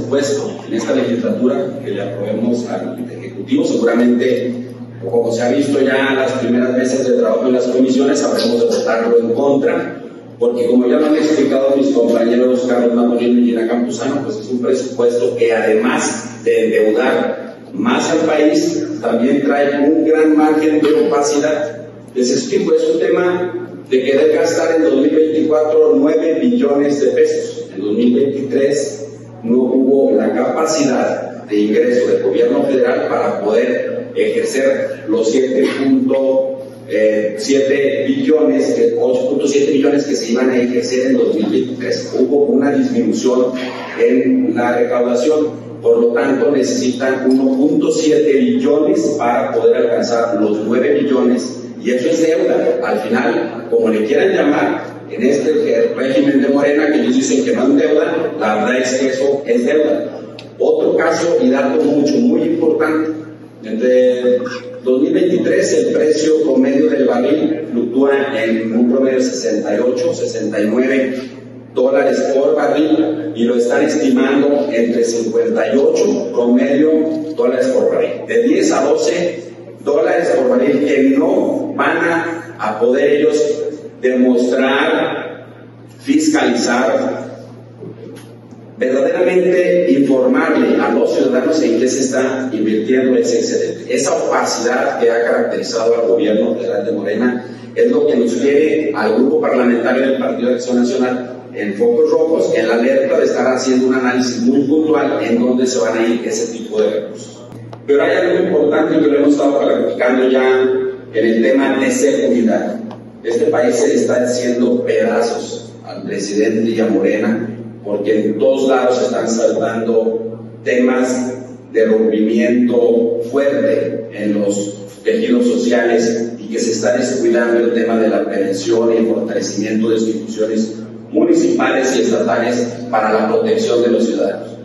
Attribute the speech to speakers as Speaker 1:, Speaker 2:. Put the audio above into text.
Speaker 1: presupuesto en esta legislatura que le aprobemos al Ejecutivo. Seguramente, como se ha visto ya las primeras meses de trabajo en las comisiones, habremos de votarlo en contra, porque como ya lo han explicado mis compañeros Carlos Mamolino y Gina Campuzano, pues es un presupuesto que además de endeudar más al país, también trae un gran margen de opacidad. Les explico, es un tema de querer gastar en 2024 9 billones de pesos. En 2023 no hubo la capacidad de ingreso del gobierno federal para poder ejercer los 7.7 billones, 8.7 billones que se iban a ejercer en 2023. Hubo una disminución en la recaudación, por lo tanto necesitan 1.7 billones para poder alcanzar los 9 billones y eso es deuda. Al final, como le quieran llamar, en este régimen de Morena, que ellos dicen que no deuda, la verdad es que eso es deuda. Otro caso y dato mucho, muy importante. Entre 2023 el precio promedio del barril fluctúa en un promedio de 68, 69 dólares por barril y lo están estimando entre 58 promedio dólares por barril. De 10 a 12 dólares por barril que no van a, poder ellos demostrar, fiscalizar, verdaderamente informarle a los ciudadanos en qué se está invirtiendo ese excedente. Esa opacidad que ha caracterizado al gobierno federal de Morena es lo que nos quiere al grupo parlamentario del Partido de Acción Nacional en focos rojos, en la alerta de estar haciendo un análisis muy puntual en dónde se van a ir ese tipo de recursos. Pero hay algo importante que lo hemos estado platicando ya en el tema de seguridad. Este país se está haciendo pedazos al presidente y a Morena porque en todos lados están saltando temas de rompimiento fuerte en los tejidos sociales y que se está descuidando el tema de la prevención y el fortalecimiento de instituciones municipales y estatales para la protección de los ciudadanos.